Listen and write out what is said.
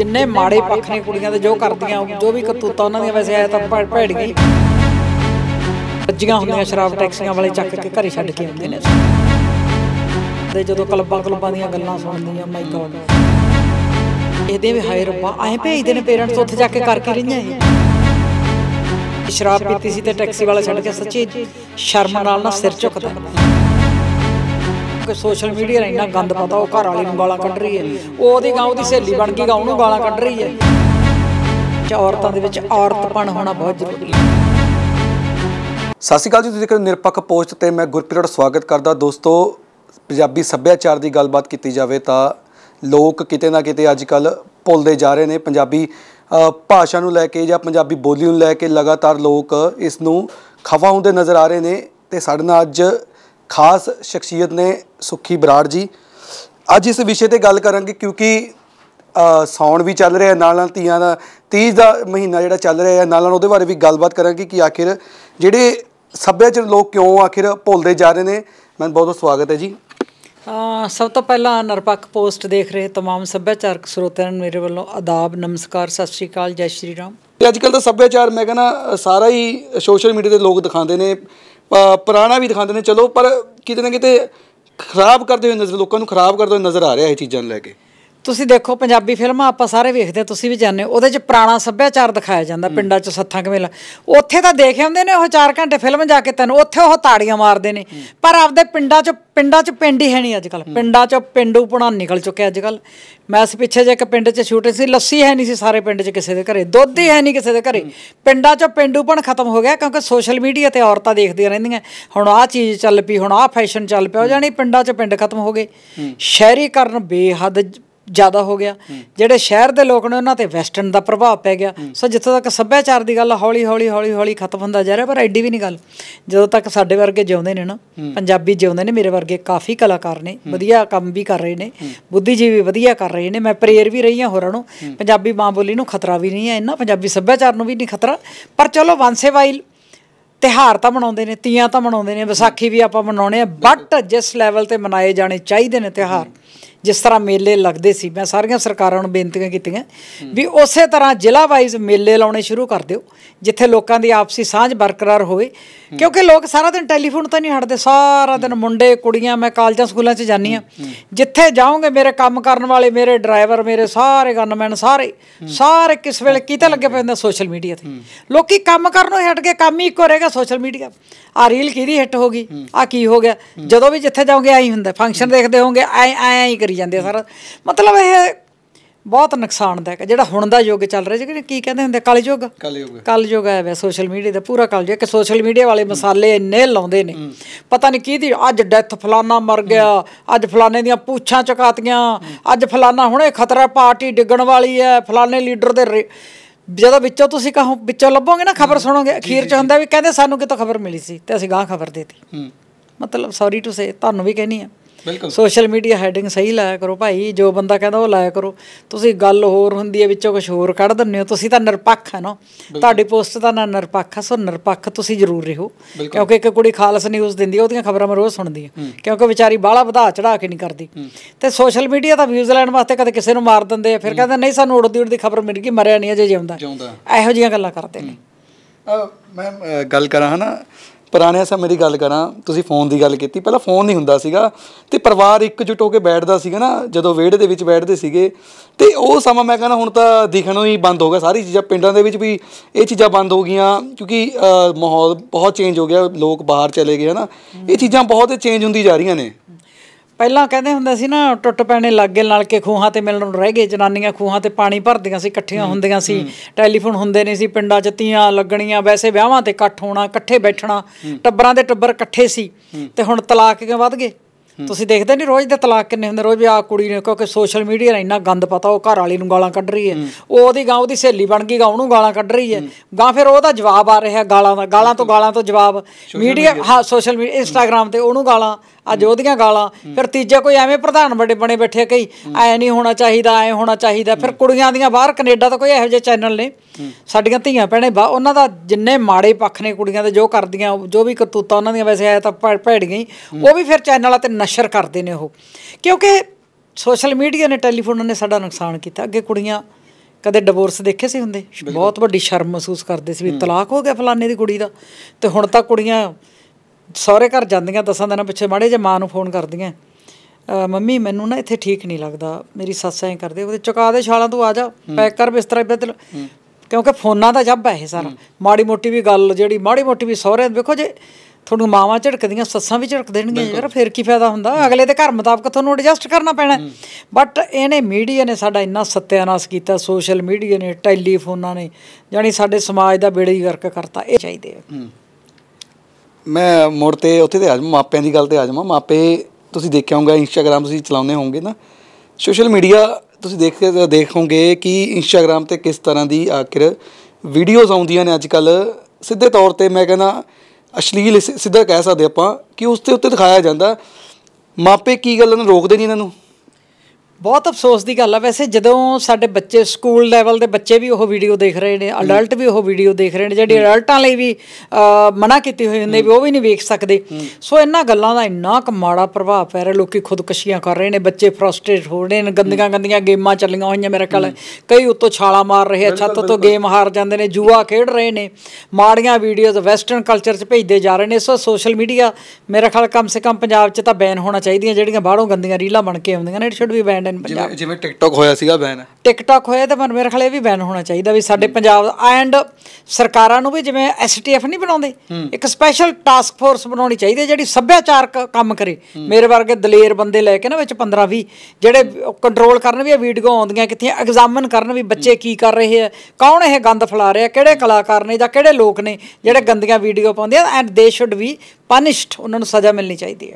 ਜਿੰਨੇ ਮਾੜੇ ਪੱਖ ਨੇ ਕੁੜੀਆਂ ਦੇ ਜੋ ਕਰਦੀਆਂ ਜੋ ਵੀ ਕਰਤੂਤਾਂ ਉਹਨਾਂ ਦੀਆਂ ਵੈਸੇ ਆਇਆ ਤਾਂ ਭੈੜ ਗਈ ਰੱਜੀਆਂ ਹੁੰਦੀਆਂ ਸ਼ਰਾਬ ਟੈਕਸੀਆਂ ਵਾਲੇ ਚੱਕ ਕੇ ਘਰੇ ਛੱਡ ਕੇ ਆਉਂਦੇ ਨੇ ਤੇ ਜਦੋਂ ਕਲੱਬਾਂ ਕਲੱਬਾਂ ਦੀਆਂ ਗੱਲਾਂ ਸੁਣਦੀਆਂ ਮਾਈ ਗॉड ਇਹਦੇ ਵੀ ਹਾਏ ਰੱਬਾ ਐਂ ਭੇਜਦੇ ਨੇ ਪੇਰੈਂਟਸ ਉੱਥੇ ਜਾ ਕੇ ਕਰਕੇ ਰਹੀਆਂ ਇਹ। ਸ਼ਰਾਬ ਪੀਤੀ ਸੀ ਤੇ ਟੈਕਸੀ ਵਾਲਾ ਛੱਡ ਕੇ ਸੱਚੀ ਸ਼ਰਮ ਨਾਲ ਨਾ ਸਿਰ ਝੁਕਦਾ। ਕਿ ਸੋਸ਼ਲ ਮੀਡੀਆ ਨੇ ਇੰਨਾ ਗੰਦ ਪਤਾ, ਉਹ ਘਰ ਵਾਲੀ ਨੂੰ ਗਾਲਾਂ ਕੱਢ ਰਹੀ ਹੈ। ਉਹ ਉਹਦੀ ਗਾਂ, ਉਹਦੀ ਸਹੇਲੀ ਬਣ ਗਈ ਗਾਂ ਉਹਨੂੰ ਗਾਲਾਂ ਕੱਢ ਰਹੀ ਹੈ। ਔਰਤਾਂ ਦੇ ਵਿੱਚ ਔਰਤਪਣ ਹੋਣਾ ਬਹੁਤ ਜ਼ਰੂਰੀ ਹੈ। ਸਤਿ ਸ਼੍ਰੀ ਅਕਾਲ ਜੀ, ਤੁਸੀਂ ਦੇਖ ਰਹੇ ਨਿਰਪੱਖ ਪੋਸਟ ਤੇ ਮੈਂ ਗੁਰਪ੍ਰੀਤ ਸਵਾਗਤ ਕਰਦਾ। ਦੋਸਤੋ, ਪੰਜਾਬੀ ਸੱਭਿਆਚਾਰ ਦੀ ਗੱਲਬਾਤ ਕੀਤੀ ਜਾਵੇ ਤਾਂ ਲੋਕ ਕਿਤੇ ਨਾ ਕਿਤੇ ਅੱਜ ਕੱਲ ਭੁੱਲਦੇ ਜਾ ਰਹੇ ਨੇ। ਪੰਜਾਬੀ ਭਾਸ਼ਾ ਨੂੰ ਲੈ ਕੇ ਜਾਂ ਪੰਜਾਬੀ ਬੋਲੀ ਨੂੰ ਲੈ ਕੇ ਲਗਾਤਾਰ ਲੋਕ ਇਸ ਨੂੰ ਖਫਾ ਨਜ਼ਰ ਆ ਰਹੇ ਨੇ ਤੇ ਸਾਡੇ ਨਾਲ ਅੱਜ ਖਾਸ ਸ਼ਖਸੀਅਤ ਨੇ ਸੁਖੀ ਬਰਾੜ ਜੀ ਅੱਜ ਇਸ ਵਿਸ਼ੇ ਤੇ ਗੱਲ ਕਰਾਂਗੇ ਕਿਉਂਕਿ ਅ, ਸਾਉਣ ਵੀ ਚੱਲ ਰਿਹਾ ਨਾਲ ਨਾਲ ਤੀਆਂ ਦਾ ਤੀਜ ਦਾ ਮਹੀਨਾ ਜਿਹੜਾ ਚੱਲ ਰਿਹਾ ਹੈ ਨਾਲ ਨਾਲ ਉਹਦੇ ਬਾਰੇ ਵੀ ਗੱਲਬਾਤ ਕਰਾਂਗੇ ਕਿ ਆਖਿਰ ਜਿਹੜੇ ਸੱਭਿਆਚਾਰ ਲੋਕ ਕਿਉਂ ਆਖਿਰ ਭੁੱਲਦੇ ਜਾ ਰਹੇ ਨੇ ਮੈਂ ਬਹੁਤ ਬਹੁਤ ਸਵਾਗਤ ਹੈ ਜੀ ਅਹ ਸਭ ਤੋਂ ਪਹਿਲਾਂ ਨਿਰਪੱਖ ਪੋਸਟ ਦੇਖ ਰਹੇ तमाम ਸੱਭਿਆਚਾਰਕ ਸਰੋਤਿਆਂ ਨੂੰ ਮੇਰੇ ਵੱਲੋਂ ਆਦਾਬ ਨਮਸਕਾਰ ਸਤਿ ਸ਼੍ਰੀ ਅਕਾਲ ਜੈ ਸ਼੍ਰੀ ਰਾਮ ਤੇ ਅੱਜ ਕੱਲ ਦਾ ਸੱਭਿਆਚਾਰ ਮੈਂ ਕਹਿੰਦਾ ਸਾਰਾ ਹੀ ਸੋਸ਼ਲ ਮੀਡੀਆ ਤੇ ਲੋਕ ਦਿਖਾਉਂਦੇ ਨੇ ਪ- ਪੁਰਾਣਾ ਵੀ ਦਿਖਾਉਂਦੇ ਨੇ, ਚਲੋ, ਪਰ ਕਿਤੇ ਨਾ ਕਿਤੇ ਖਰਾਬ ਕਰਦੇ ਹੋਏ ਨਜ਼ਰ ਲੋਕਾਂ ਨੂੰ ਖਰਾਬ ਕਰਦੇ ਹੋਏ ਨਜ਼ਰ ਆ ਰਿਹਾ ਇਹ ਚੀਜ਼ਾਂ ਨੂੰ ਲੈ ਕੇ। ਤੁਸੀਂ ਦੇਖੋ ਪੰਜਾਬੀ ਫਿਲਮਾਂ ਆਪਾਂ ਸਾਰੇ ਵੇਖਦੇ ਤੁਸੀਂ ਵੀ ਜਾਣਦੇ ਹੋ। ਉਹਦੇ 'ਚ ਪੁਰਾਣਾ ਸੱਭਿਆਚਾਰ ਦਿਖਾਇਆ ਜਾਂਦਾ ਪਿੰਡਾਂ 'ਚ ਸੱਥਾਂ ਕਿਵੇਂ ਲ ਉੱਥੇ ਤਾਂ ਦੇਖ ਆਉਂਦੇ ਨੇ ਉਹ 4 ਘੰਟੇ ਫਿਲਮ ਜਾ ਕੇ ਤੈਨੂੰ ਉੱਥੇ ਉਹ ਤਾੜੀਆਂ ਮਾਰਦੇ ਨੇ। ਪਰ ਆਪਦੇ ਪਿੰਡਾਂ 'ਚ ਪਿੰਡਾਂ 'ਚ ਪਿੰਡ ਹੀ ਹੈ ਨਹੀਂ ਅੱਜ ਕੱਲ ਪਿੰਡਾਂ 'ਚ ਪਿੰਡੂਪਣਾ ਨਿਕਲ ਚੁੱਕਿਆ ਅੱਜ ਕੱਲ ਮੈਂ ਇਸ ਪਿੱਛੇ ਜੇ ਇੱਕ ਪਿੰਡ 'ਚ ਸ਼ੂਟਿੰਗ ਸੀ ਲੱਸੀ ਹੈ ਨਹੀਂ ਸੀ ਸਾਰੇ ਪਿੰਡ 'ਚ ਕਿਸੇ ਦੇ ਘਰੇ ਦੁੱਧ ਹੀ ਹੈ ਨਹੀਂ ਕਿਸੇ ਦੇ ਘਰੇ। ਪਿੰਡਾਂ 'ਚ ਪਿੰਡੂਪਣ ਖਤਮ ਹੋ ਗਿਆ ਕਿਉਂਕਿ ਸੋਸ਼ਲ ਮੀਡੀਆ ਤੇ ਔਰਤਾਂ ਦੇਖਦੀਆਂ ਰਹਿੰਦੀਆਂ। ਹੁਣ ਆਹ ਚੀਜ਼ ਚੱਲ ਪਈ ਹੁਣ ਆਹ ਫੈਸ਼ਨ ਚੱਲ ਪਿਆ ਉਹ ਜਾਣੀ ਪਿੰਡਾਂ 'ਚ ਪਿੰਡ ਖਤਮ ਹੋ ਗਏ। ਸ਼ਹਿਰੀਕਰਨ ਬੇਹੱਦ ਜ਼ਿਆਦਾ ਹੋ ਗਿਆ। ਜਿਹੜੇ ਸ਼ਹਿਰ ਦੇ ਲੋਕ ਨੇ ਉਹਨਾਂ ਤੇ ਵੈਸਟਰਨ ਦਾ ਪ੍ਰਭਾਵ ਪੈ ਗਿਆ। ਸੋ ਜਿੱਥੋਂ ਤੱਕ ਸੱਭਿਆਚਾਰ ਦੀ ਗੱਲ ਹੌਲੀ ਹੌਲੀ ਹੌਲੀ ਹੌਲੀ ਖਤਮ ਹੁੰਦਾ ਜਾ ਰਿਹਾ ਪਰ ਐਡੀ ਵੀ ਨਹੀਂ ਗੱਲ। ਜਦੋਂ ਤੱਕ ਸਾਡੇ ਵਰਗੇ ਜਿਉਂਦੇ ਨੇ ਨਾ ਪੰਜਾਬੀ ਜਿਉਂਦੇ ਨੇ ਮੇਰੇ ਵਰਗੇ ਕਾਫੀ ਕਲਾਕਾਰ ਨੇ ਵਧੀਆ ਕੰਮ ਵੀ ਕਰ ਰਹੇ ਨੇ ਬੁੱਧੀਜੀਵੀ ਵਧੀਆ ਕਰ ਰਹੇ ਨੇ ਮੈਂ ਪ੍ਰੇਰ ਵੀ ਰਹੀ ਹਾਂ ਹੋਰਾਂ ਨੂੰ। ਪੰਜਾਬੀ ਮਾਂ ਬੋਲੀ ਨੂੰ ਖਤਰਾ ਵੀ ਨਹੀਂ ਹੈ ਇੰਨਾ ਪੰਜਾਬੀ ਸੱਭਿਆਚਾਰ ਨੂੰ ਵੀ ਨਹੀਂ ਖਤਰਾ। ਪਰ ਚਲੋ ਵਾਂਸੇ ਵਾਈਲ ਤਿਹਾਰ ਤਾਂ ਮਨਾਉਂਦੇ ਨੇ ਤੀਆਂ ਤਾਂ ਮਨਾਉਂਦੇ ਨੇ ਵਿਸਾਖੀ ਵੀ ਆਪਾਂ ਮਨਾਉਣੇ ਆ ਬਟ ਜਿਸ ਲੈਵਲ ਤੇ ਮਨਾਏ ਜਾਣੇ ਚਾਹੀਦੇ ਨੇ ਤਿਹਾਰ ਜਿਸ ਤਰ੍ਹਾਂ ਮੇਲੇ ਲੱਗਦੇ ਸੀ ਮੈਂ ਸਾਰੀਆਂ ਸਰਕਾਰਾਂ ਨੂੰ ਬੇਨਤੀਆਂ ਕੀਤੀਆਂ ਵੀ ਉਸੇ ਤਰ੍ਹਾਂ ਜ਼ਿਲ੍ਹਾ ਵਾਈਜ਼ ਮੇਲੇ ਲਾਉਣੇ ਸ਼ੁਰੂ ਕਰ ਦਿਓ ਜਿੱਥੇ ਲੋਕਾਂ ਦੀ ਆਪਸੀ ਸਾਂਝ ਬਰਕਰਾਰ ਹੋਵੇ। ਕਿਉਂਕਿ ਲੋਕ ਸਾਰਾ ਦਿਨ ਟੈਲੀਫੋਨ ਤਾਂ ਨਹੀਂ ਹਟਦੇ ਸਾਰਾ ਦਿਨ ਮੁੰਡੇ ਕੁੜੀਆਂ ਮੈਂ ਕਾਲਜਾਂ ਸਕੂਲਾਂ 'ਚ ਜਾਂਦੀ ਆ ਜਿੱਥੇ ਜਾਓਗੇ ਮੇਰੇ ਕੰਮ ਕਰਨ ਵਾਲੇ ਮੇਰੇ ਡਰਾਈਵਰ ਮੇਰੇ ਸਾਰੇ ਗਨਮੈਨ ਸਾਰੇ ਸਾਰੇ ਕਿਸ ਵੇਲੇ ਕਿਤੇ ਲੱਗੇ ਪਏ ਹੁੰਦੇ ਸੋਸ਼ਲ ਮੀਡੀਆ ਤੇ। ਲੋਕੀ ਕੰਮ ਕਰਨੋਂ ਹਟ ਕੇ ਕੰਮ ਹੀ ਇੱਕੋ ਰਹੇਗਾ ਸੋਸ਼ਲ ਮੀਡੀਆ ਆ ਰੀਲ ਕਿਹਦੀ ਹਿੱਟ ਹੋ ਗਈ? ਆ ਕੀ ਹੋ ਗਿਆ? ਜਦੋਂ ਵੀ ਜਿੱਥੇ ਜਾਓਗੇ ਆਈ ਹੁੰਦਾ ਫੰਕਸ਼ਨ ਦੇਖਦੇ ਹੋਵੋਗੇ ਐ ਐ ਹੀ ਕਰੀ ਜਾਂਦੇ ਆ ਸਾਰਾ। ਮਤਲਬ ਇਹ ਬਹੁਤ ਨੁਕਸਾਨਦਾਇਕ ਹੈ ਜਿਹੜਾ ਹੁਣ ਦਾ ਯੁੱਗ ਚੱਲ ਰਿਹਾ ਜਿਹੜਾ ਕੀ ਕਹਿੰਦੇ ਹੁੰਦੇ ਕਲ ਯੁੱਗ? ਕਲ ਯੁੱਗ। ਹੈ ਵੇ ਸੋਸ਼ਲ ਮੀਡੀਆ ਦਾ ਪੂਰਾ ਕਲ ਯੁੱਗ। ਕਿ ਸੋਸ਼ਲ ਮੀਡੀਆ ਵਾਲੇ ਮਸਾਲੇ ਇੰਨੇ ਲਾਉਂਦੇ ਨੇ। ਪਤਾ ਨਹੀਂ ਕਿਹਦੀ ਅੱਜ ਡੈਥ ਫਲਾਨਾ ਮਰ ਗਿਆ ਅੱਜ ਫਲਾਣੇ ਦੀਆਂ ਪੂਛਾਂ ਚਕਾਤੀਆਂ ਅੱਜ ਫਲਾਨਾ ਹੁਣੇ ਖਤਰਾ ਪਾਰਟੀ ਡਿੱਗਣ ਵਾਲੀ ਹੈ ਫਲਾਣੇ ਲੀਡਰ ਦੇ ਜਦੋਂ ਵਿੱਚੋਂ ਤੁਸੀਂ ਕਹੋ ਵਿੱਚੋਂ ਲੱਭੋਗੇ ਨਾ ਖਬਰ ਸੁਣੋਗੇ ਅਖੀਰ ਚ ਹੁੰਦਾ ਵੀ ਕਹਿੰਦੇ ਸਾਨੂੰ ਕਿਤੋਂ ਖਬਰ ਮਿਲੀ ਸੀ ਤੇ ਅਸੀਂ ਗਾਂ ਖਬਰ ਦੇਤੀ। ਮਤਲਬ ਸੌਰੀ ਟੂ ਸੇ ਤੁਹਾਨੂੰ ਵੀ ਕਹਿਣੀ ਆ। ਬਿਲਕੁਲ। ਸੋਸ਼ਲ ਮੀਡੀਆ ਹੈਡਿੰਗ ਸਹੀ ਲਾਇਆ ਕਰੋ ਭਾਈ ਜੋ ਬੰਦਾ ਕਹਿੰਦਾ ਉਹ ਲਾਇਆ ਕਰੋ। ਤੁਸੀਂ ਗੱਲ ਹੋਰ ਹੁੰਦੀ ਹੈ ਵਿੱਚੋਂ ਕੁਝ ਹੋਰ ਕੱਢ ਦਿੰਦੇ ਹੋ। ਤੁਸੀਂ ਤਾਂ ਨਿਰਪੱਖ ਹੈ ਨਾ। ਤੁਹਾਡੀ ਪੋਸਟ ਦਾ ਨਾਂ ਨਿਰਪੱਖ ਹੈ ਸੋ ਨਿਰਪੱਖ ਤੁਸੀਂ ਜ਼ਰੂਰ ਰਹੋ। ਕਿਉਂਕਿ ਇੱਕ ਕੁੜੀ ਖਾਲਸ ਨਿਊਜ਼ ਦਿੰਦੀ ਹੈ ਉਹਦੀਆਂ ਖਬਰਾਂ ਮੈਂ ਰੋਜ਼ ਸੁਣਦੀ ਹਾਂ। ਕਿਉਂਕਿ ਵਿਚਾਰੀ ਬਾਹਲਾ ਵਧਾ ਚੜਾ ਕੇ ਨਹੀਂ ਕਰਦੀ। ਤੇ ਸੋਸ਼ਲ ਮੀਡੀਆ ਦਾ ਵਿਊਜ਼ ਲੈਣ ਵਾਸਤੇ ਕਦੇ ਕਿਸੇ ਨੂੰ ਮਾਰ ਦਿੰਦੇ ਆ। ਫਿਰ ਕਹਿੰਦੇ ਨਹੀਂ ਸਾਨੂੰ ਉੜਦੀ ਉੜਦੀ ਖਬਰ ਮਿਲ ਗਈ ਮਰਿਆ ਨਹੀਂ ਅਜੇ ਜਿਉਂਦਾ। ਇਹੋ ਜਿਹੀਆਂ ਗੱਲਾਂ ਕਰਦੇ ਨੇ। ਮੈਂ ਗੱਲ ਕਰਾਂ ਹਨਾ। ਪੁਰਾਣੇ ਸਮੇਂ ਦੀ ਗੱਲ ਕਰਾਂ, ਤੁਸੀਂ ਫੋਨ ਦੀ ਗੱਲ ਕੀਤੀ, ਪਹਿਲਾਂ ਫੋਨ ਨਹੀਂ ਹੁੰਦਾ ਸੀਗਾ ਤੇ ਪਰਿਵਾਰ ਇਕਜੁੱਟ ਹੋ ਕੇ ਬੈਠਦਾ ਸੀਗਾ ਨਾ, ਜਦੋਂ ਵਿਹੜੇ ਦੇ ਵਿੱਚ ਬੈਠਦੇ ਸੀਗੇ ਤੇ ਉਹ ਸਮਾਂ ਮੈਂ ਕਹਿੰਦਾ ਹੁਣ ਤਾਂ ਦਿਖਣੋਂ ਹੀ ਬੰਦ ਹੋ ਗਿਆ, ਸਾਰੀ ਚੀਜ਼ਾਂ ਪਿੰਡਾਂ ਦੇ ਵਿੱਚ ਵੀ ਇਹ ਚੀਜ਼ਾਂ ਬੰਦ ਹੋ ਗਈਆਂ, ਕਿਉਂਕਿ ਮਾਹੌਲ ਬਹੁਤ ਚੇਂਜ ਹੋ ਗਿਆ, ਲੋਕ ਬਾਹਰ ਚਲੇ ਗਏ ਹਨਾ, ਇਹ ਚੀਜ਼ਾਂ ਬਹੁਤ ਚੇਂਜ ਹੁੰਦੀ ਜਾ ਰਹੀਆਂ ਨੇ। ਪਹਿਲਾਂ ਕਹਿੰਦੇ ਹੁੰਦੇ ਸੀ ਨਾ ਟੁੱਟ ਪੈਣੇ ਲਾਗੇ ਨਾਲ ਕੇ ਖੂਹਾਂ ਤੇ ਮਿਲਣ ਰਹਿ ਗਏ ਜਨਾਨੀਆਂ ਖੂਹਾਂ ਤੇ ਪਾਣੀ ਭਰਦੀਆਂ ਸੀ ਇਕੱਠੀਆਂ ਹੁੰਦੀਆਂ ਸੀ ਟੈਲੀਫੋਨ ਹੁੰਦੇ ਨਹੀਂ ਸੀ ਪਿੰਡਾਂ 'ਚ ਤੀਆਂ ਲੱਗਣੀਆਂ ਵੈਸੇ ਵਿਆਹਾਂ ਤੇ ਇਕੱਠ ਹੋਣਾ ਇਕੱਠੇ ਬੈਠਣਾ ਟੱਬਰਾਂ ਦੇ ਟੱਬਰ ਇਕੱਠੇ ਸੀ ਤੇ ਹੁਣ ਤਲਾਕ ਕਿਉਂ ਵੱਧ ਗਏ? ਤੁਸੀਂ ਦੇਖਦੇ ਨਹੀਂ ਰੋਜ਼ ਦੇ ਤਲਾਕ ਕਿੰਨੇ ਹੁੰਦੇ? ਰੋਜ਼ ਵੀ ਆ ਕੁੜੀ ਨੇ ਕਿਉਂਕਿ ਸੋਸ਼ਲ ਮੀਡੀਆ ਨੇ ਇੰਨਾ ਗੰਦ ਪਤਾ ਉਹ ਘਰ ਵਾਲੀ ਨੂੰ ਗਾਲਾਂ ਕੱਢ ਰਹੀ ਹੈ। ਉਹ ਉਹਦੀ ਗਾਂ ਉਹਦੀ ਸਹੇਲੀ ਬਣ ਗਈ ਗਾਂ ਉਹਨੂੰ ਗਾਲਾਂ ਕੱਢ ਰਹੀ ਹੈ। ਗਾਂ ਫਿਰ ਉਹਦਾ ਜਵਾਬ ਆ ਰਿਹਾ ਗਾਲਾਂ ਦਾ ਗਾਲਾਂ ਤੋਂ ਗਾਲਾਂ ਤੋਂ ਜਵਾਬ। ਮੀਡੀਆ ਹਾਂ ਸੋਸ਼ਲ ਮੀਡੀਆ ਇੰਸਟਾਗ੍ਰam ਤੇ ਉਹਨੂੰ ਗਾਲਾਂ ਅੱਜ ਉਹਦੀਆਂ ਗਾਲਾਂ। ਫਿਰ ਤੀਜਾ ਕੋਈ ਐਵੇਂ ਪ੍ਰਧਾਨ ਬੜੇ ਬਣੇ ਬੈਠੇ ਕਈ ਐ ਨਹੀਂ ਹੋਣਾ ਚਾਹੀਦਾ ਐ ਹੋਣਾ ਚਾਹੀਦਾ। ਫਿਰ ਕੁੜੀਆਂ ਦੀਆਂ ਬਾਹਰ ਕੈਨੇਡਾ ਤੋਂ ਕੋਈ ਇਹੋ ਜਿਹੇ ਚੈਨਲ ਨੇ। ਸਾਡੀਆਂ ਧੀਆਂ ਭੈਣੇ ਉਹਨਾਂ ਦਾ ਜਿੰਨੇ ਮਾੜੇ ਪੱਖ ਨੇ ਕੁੜੀਆਂ ਦੇ ਜੋ ਕਰਦੀਆਂ ਜੋ ਵੀ ਕਰਤੂਤਾਂ ਉਹਨਾਂ ਦੀਆਂ ਵੈਸੇ ਆਇਆ ਤਾਂ ਭੈੜ ਗਈ ਉਹ ਵੀ ਫਿਰ ਚੈਨਲਾਂ ਤੇ ਨਸ਼ਰ ਕਰਦੇ ਨੇ ਉਹ। ਕਿਉਂਕਿ ਸੋਸ਼ਲ ਮੀਡੀਆ ਨੇ ਟੈਲੀਫੋਨ ਨੇ ਸਾਡਾ ਨੁਕਸਾਨ ਕੀਤਾ। ਅੱਗੇ ਕੁੜੀਆਂ ਕਦੇ ਡਿਵੋਰਸ ਦੇਖੇ ਸੀ ਹੁੰਦੇ? ਬਹੁਤ ਵੱਡੀ ਸ਼ਰਮ ਮਹਿਸੂਸ ਕਰਦੇ ਸੀ ਵੀ ਤਲਾਕ ਹੋ ਗਿਆ ਫਲਾਣੇ ਦੀ ਕੁੜੀ ਦਾ। ਤੇ ਹੁਣ ਤਾਂ ਕੁੜੀਆਂ ਸਹੁਰੇ ਘਰ ਜਾਂਦੀਆਂ ਦਸਾਂ ਦਿਨਾਂ ਪਿੱਛੇ ਮਾੜੇ ਜੇ ਮਾਂ ਨੂੰ ਫੋਨ ਕਰਦੀਆਂ। ਮੰਮੀ ਮੈਨੂੰ ਨਾ ਇੱਥੇ ਠੀਕ ਨਹੀਂ ਲੱਗਦਾ। ਮੇਰੀ ਸੱਸ ਐਂ ਕਰਦੇ ਉਹਦੇ ਚੁਕਾ ਦੇ ਛਾਲਾਂ ਤੂੰ ਆ ਜਾ ਪੈਕ ਕਰ ਬਿਸਤਰਾ ਬਦਲ ਕਿਉਂਕਿ ਫੋਨਾਂ ਦਾ ਜੱਬ ਹੈ ਇਹ ਸਾਰਾ। ਮਾੜੀ ਮੋਟੀ ਵੀ ਗੱਲ ਜਿਹੜੀ ਮਾੜੀ ਮੋਟੀ ਵੀ ਸਹੁਰੇ ਵੇਖੋ ਜੇ ਤੁਹਾਨੂੰ ਮਾਵਾਂ ਝਿੜਕਦੀਆਂ ਸੱਸਾਂ ਵੀ ਝਿੜਕ ਦੇਣਗੀਆਂ ਯਾਰ ਫਿਰ ਕੀ ਫਾਇਦਾ ਹੁੰਦਾ? ਅਗਲੇ ਦੇ ਘਰ ਮੁਤਾਬਕ ਤੁਹਾਨੂੰ ਐਡਜਸਟ ਕਰਨਾ ਪੈਣਾ। ਬਟ ਇਹਨੇ ਮੀਡੀਆ ਨੇ ਸਾਡਾ ਇੰਨਾ ਸੱਤਿਆਨਾਸ਼ ਕੀਤਾ ਸੋਸ਼ਲ ਮੀਡੀਆ ਨੇ ਟੈਲੀਫੋਨਾਂ ਨੇ ਜਾਣੀ ਸਾਡੇ ਸਮਾਜ ਦਾ ਬੇੜਾ ਹੀ ਗਰਕ ਕਰਤਾ ਇਹ ਚਾਹੀਦੇ ਆ। ਮੈਂ ਮੁੜ ਤੇ ਉੱਥੇ ਤੇ ਆ ਜਾਵਾਂ ਮਾਪਿਆਂ ਦੀ ਗੱਲ ਤੇ ਆ ਜਾਵਾਂ। ਮਾਪੇ ਤੁਸੀਂ ਦੇਖਿਆ ਹੋਊਗਾ ਇੰਸਟਾਗ੍ਰam ਤੁਸੀਂ ਚਲਾਉਂਦੇ ਹੋਵੋਗੇ ਨਾ। ਸੋਸ਼ਲ ਮੀਡੀਆ ਤੁਸੀਂ ਦੇਖ ਦੇਖੋਗੇ ਕਿ ਇੰਸਟਾਗ੍ਰam ਤੇ ਕਿਸ ਤਰ੍ਹਾਂ ਦੀ ਆਖਿਰ ਵੀਡੀਓਜ਼ ਆਉਂਦੀਆਂ ਨੇ ਅੱਜ ਕੱਲ ਸਿੱਧੇ ਤੌਰ ਤੇ ਮੈਂ ਕਹਿੰਦਾ ਅਸ਼ਲੀਲ ਸਿ- ਸਿੱਧਾ ਕਹਿ ਸਕਦੇ ਆਪਾਂ ਕਿ ਉਸ ਦੇ ਉੱਤੇ ਦਿਖਾਇਆ ਜਾਂਦਾ, ਮਾਪੇ ਕੀ ਗੱਲ ਨੂੰ ਰੋਕਦੇ ਨਹੀਂ ਇਹਨਾਂ ਨੂੰ? ਬਹੁਤ ਅਫਸੋਸ ਦੀ ਗੱਲ ਆ। ਵੈਸੇ ਜਦੋਂ ਸਾਡੇ ਬੱਚੇ ਸਕੂਲ ਲੈਵਲ ਦੇ ਬੱਚੇ ਵੀ ਉਹ ਵੀਡੀਓ ਦੇਖ ਰਹੇ ਨੇ ਅਡਲਟ ਵੀ ਉਹ ਵੀਡੀਓ ਦੇਖ ਰਹੇ ਨੇ ਜਿਹੜੀ ਅਡਲਟਾਂ ਲਈ ਵੀ ਮਨਾ ਕੀਤੀ ਹੋਈ ਹੁੰਦੀ ਵੀ ਉਹ ਵੀ ਨਹੀਂ ਵੇਖ ਸਕਦੇ। ਸੋ ਇਹਨਾਂ ਗੱਲਾਂ ਦਾ ਇੰਨਾ ਕੁ ਮਾੜਾ ਪ੍ਰਭਾਵ ਪੈ ਰਿਹਾ ਲੋਕੀ ਖੁਦਕੁਸ਼ੀਆਂ ਕਰ ਰਹੇ ਨੇ ਬੱਚੇ ਫਰਸਟ੍ਰੇਟ ਹੋ ਰਹੇ ਨੇ ਗੰਦੀਆਂ ਗੰਦੀਆਂ ਗੇਮਾਂ ਚੱਲੀਆਂ ਹੋਈਆਂ ਮੇਰੇ ਕੋਲ ਕਈ ਉੱਤੋਂ ਛਾਲਾਂ ਮਾਰ ਰਹੇ ਆ ਛੱਤ ਤੋਂ ਗੇਮ ਹਾਰ ਜਾਂਦੇ ਨੇ ਜੂਆ ਖੇਡ ਰਹੇ ਨੇ ਮਾੜੀਆਂ ਵੀਡੀਓਜ਼ ਵੈਸਟਰਨ ਕਲਚਰ 'ਚ ਭੇਜਦੇ ਜਾ ਰਹੇ ਨੇ। ਸੋ ਸੋਸ਼ਲ ਮੀਡੀਆ ਮੇਰੇ ਖਿਆਲ ਕਮ ਸੇ ਕਮ ਪੰਜਾਬ 'ਚ ਤਾਂ ਬੈਨ ਹੋਣਾ ਚਾਹੀਦੀਆਂ ਜਿਹੜੀਆਂ ਬਾਹਰੋਂ ਗੰਦੀਆਂ ਰੀਲਾਂ ਬਣ ਕੇ ਆਉਂਦੀਆਂ ਨੇ it should be banned in Punjab. ਜਿਵੇਂ ਜਿਵੇਂ ਟਿਕਟੌਕ ਹੋਇਆ ਸੀਗਾ ਬੈਨ ਟਿਕਟੌਕ ਹੋਇਆ ਤਾਂ ਮਨ ਮੇਰੇ ਖਿਆਲ ਇਹ ਵੀ ਬੈਨ ਹੋਣਾ ਚਾਹੀਦਾ ਵੀ ਸਾਡੇ ਪੰਜਾਬ ਐਂਡ ਸਰਕਾਰਾਂ ਨੂੰ ਵੀ ਜਿਵੇਂ ਐਸਟੀਐਫ ਨਹੀਂ ਬਣਾਉਂਦੇ ਇੱਕ ਸਪੈਸ਼ਲ ਟਾਸਕ ਫੋਰਸ ਬਣਾਉਣੀ ਚਾਹੀਦੀ ਹੈ ਜਿਹੜੀ ਸੱਭਿਆਚਾਰਕ ਕੰਮ ਕਰੇ। ਮੇਰੇ ਵਰਗੇ ਦਲੇਰ ਬੰਦੇ ਲੈ ਕੇ ਨਾ ਵਿੱਚ 15 20 ਜਿਹੜੇ ਕੰਟਰੋਲ ਕਰਨ ਵੀ ਇਹ ਵੀਡੀਓ ਆਉਂਦੀਆਂ ਕਿੱਥੇ ਐਗਜ਼ਾਮਨ ਕਰਨ ਵੀ ਬੱਚੇ ਕੀ ਕਰ ਰਹੇ ਆ ਕੌਣ ਇਹ ਗੰਦ ਫੈਲਾ ਰਿਹਾ ਕਿਹੜੇ ਕਲਾਕਾਰ ਨੇ ਜਾਂ ਕਿਹੜੇ ਲੋਕ ਨੇ ਜਿਹੜੇ ਗੰਦੀਆਂ ਵੀਡੀਓ ਪਾਉਂਦੇ ਆ। ਐਂਡ ਦੇ ਸ਼ੁੱਡ ਵੀ ਪਨਿਸ਼ਡ ਉਹਨਾਂ ਨੂੰ ਸਜ਼ਾ ਮਿਲਣੀ ਚਾਹੀਦੀ ਹੈ।